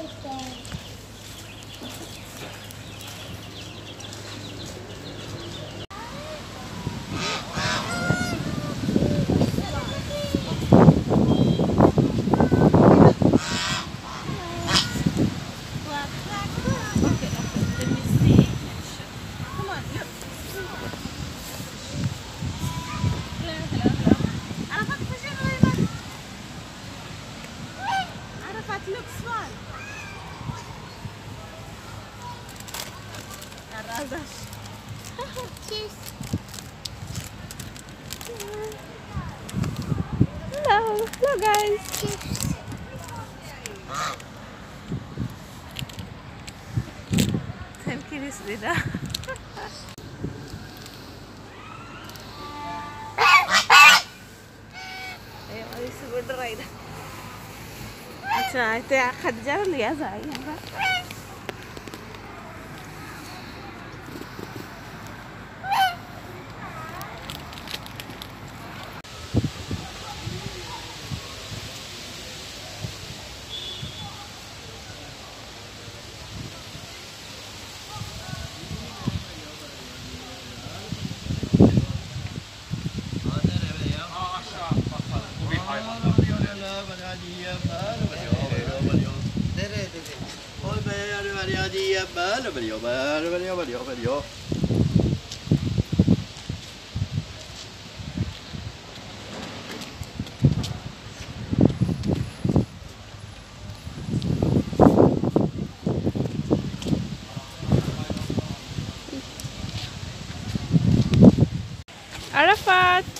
vocês têm. Hello. Hello, guys. Time kiris dida. I am sa good ride. At siya, ito yung kadjar sa ayan? Arafat.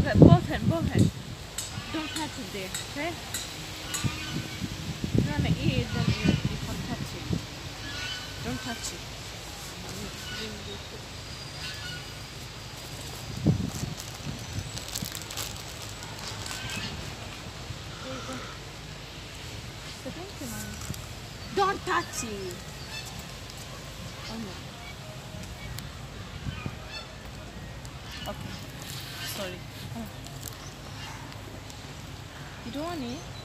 Okay, both hand, both hand. Don't touch it there, okay? If you wanna eat, then you, you can touch it. Don't touch it. Don't touch it. Oh no. Okay. Sorry. Oh. It?